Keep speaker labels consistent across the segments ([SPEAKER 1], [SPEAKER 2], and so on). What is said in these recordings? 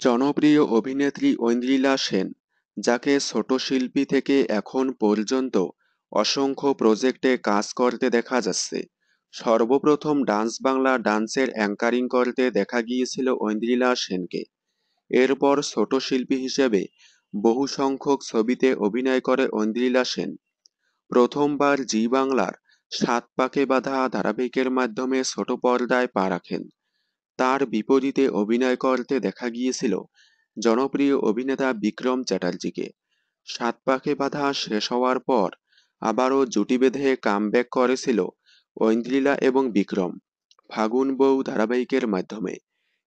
[SPEAKER 1] জনপ্রিয় অভিনেত্রী ঐন্দ্রিলা সেন, যাকে ছোট শিল্পী থেকে এখন পর্যন্ত অসংখ্য প্রজেক্টে কাজ করতে দেখা যাচ্ছে। সর্বপ্রথম ডান্স বাংলা ডান্সের অ্যাঙ্কারিং করতে দেখা গিয়েছিল ঐন্দ্রিলা সেনকে। এরপর ছোট শিল্পী হিসেবে বহু সংখ্যক ছবিতে অভিনয় করে ঐন্দ্রিলা সেন। প্রথমবার জি বাংলার সাত পাকে বাঁধা ধারাবাহিকের মাধ্যমে ছোট পর্দায় পা রাখেন। তার বিপরীতে অভিনয় করতে দেখা গিয়েছিল জনপ্রিয় অভিনেতা বিক্রম চ্যাটার্জিকে। সাত পাকে বাঁধা শেষ হওয়ার পর আবারও জুটি বেঁধে কামব্যাক করেছিল ঐন্দ্রিলা এবং বিক্রম, ফাগুন বউ ধারাবাহিকের মাধ্যমে।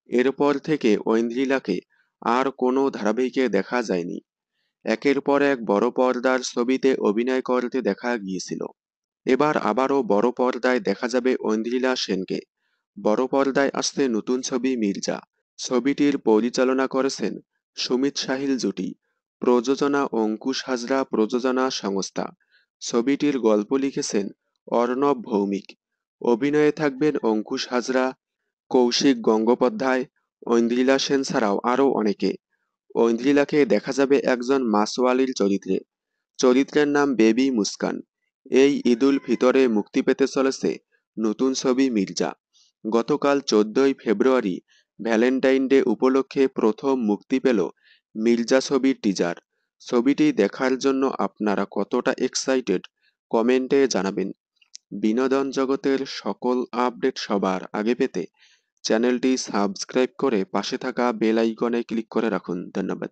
[SPEAKER 1] এরপর থেকে ঐন্দ্রিলাকে আর কোনো ধারাবাহিকে দেখা যায়নি। একের পর এক বড় পর্দার ছবিতে অভিনয় করতে দেখা গিয়েছিল। এবার আবারও বড় পর্দায় দেখা যাবে ঐন্দ্রিলা সেনকে। বড় পর্দায় আসছে নতুন ছবি মির্জা। ছবিটির পরিচালনা করেছেন সুমিত সাহিল জুটি। প্রযোজনা অঙ্কুশ হাজরা প্রযোজনা সংস্থা। ছবিটির গল্প লিখেছেন অর্ণব ভৌমিক। অভিনয়ে থাকবেন অঙ্কুশ হাজরা, কৌশিক গঙ্গোপাধ্যায়, ঐন্দ্রিলা সেন ছাড়াও আরও অনেকে। ঐন্দ্রিলাকে দেখা যাবে একজন মাসওয়ালির চরিত্রে। চরিত্রের নাম বেবি মুস্কান। এই ঈদুল ফিতরে মুক্তি পেতে চলেছে নতুন ছবি মির্জা। গতকাল চোদ্দই ফেব্রুয়ারি ভ্যালেন্টাইন ডে উপলক্ষে প্রথম মুক্তি পেল মির্জা ছবির টিজার। ছবিটি দেখার জন্য আপনারা কতটা এক্সাইটেড কমেন্টে জানাবেন। বিনোদন জগতের সকল আপডেট সবার আগে পেতে চ্যানেলটি সাবস্ক্রাইব করে পাশে থাকা বেল আইকনে ক্লিক করে রাখুন। ধন্যবাদ।